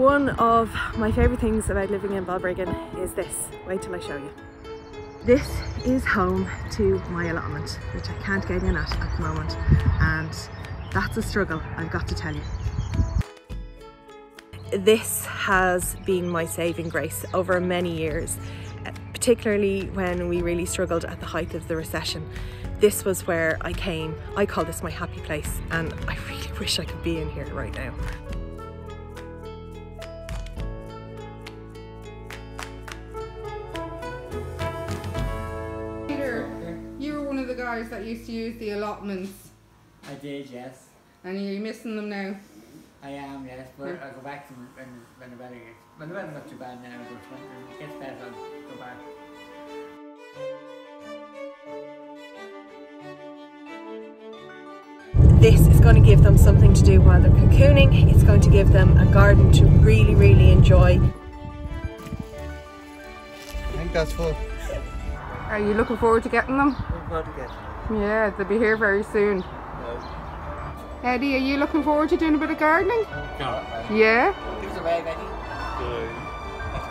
one of my favourite things about living in Balbriggan is this. Wait till I show you. This is home to my allotment, which I can't get in at at the moment. And that's a struggle, I've got to tell you. This has been my saving grace over many years, particularly when we really struggled at the height of the recession. This was where I came. I call this my happy place and I really wish I could be in here right now. Guys that used to use the allotments I did, yes. and you're you missing them now? I am, yes, but Yeah. I'll go back to when, when the weather gets, when the weather's not too bad now, but when it gets better, I'll go back. This is going to give them something to do while they're cocooning. It's going to give them a garden to really, really enjoy. I think that's full. Are you looking forward to getting them? What to get? Yeah, they'll be here very soon. Eddie, are you looking forward to doing a bit of gardening? Yeah? Give us a wave, Eddie. That's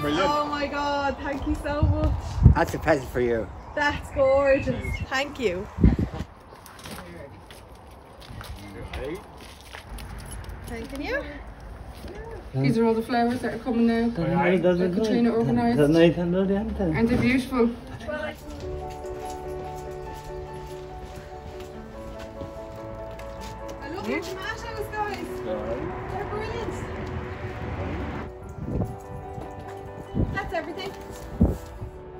great. Oh my god, thank you so much. That's a present for you. That's gorgeous. Thank you. Thanking you. These are all the flowers that are coming now. That Katrina organised. And they're beautiful. I love your tomatoes, guys. They're brilliant. That's everything.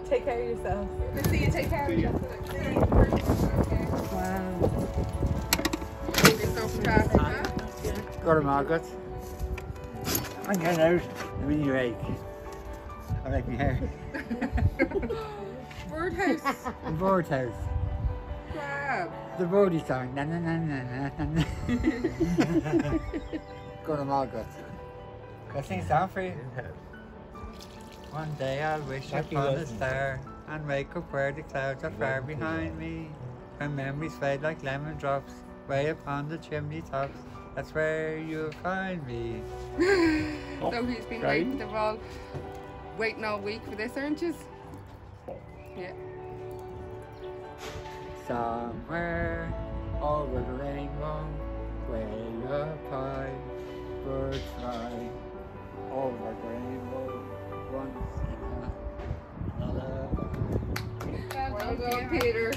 Take care of yourself. Good to see you. Take care of yourself. Wow. They're so? Go to Margaret. I'm getting out. I'm in your ache. I like my hair. Birdhouse. The bird house. The birdie song. Na na na na na na. na. Go to Margaret. Can I sing a song for you? One day I'll wish upon a star and wake up where the clouds are far behind me. When memories fade like lemon drops way upon the chimney tops. That's where you'll find me. So he's been waiting, they're all waiting all week for this, aren't you? Yeah. Somewhere over the rainbow, way up high, birds fly over the rainbow once in a- another. Well done, Peter.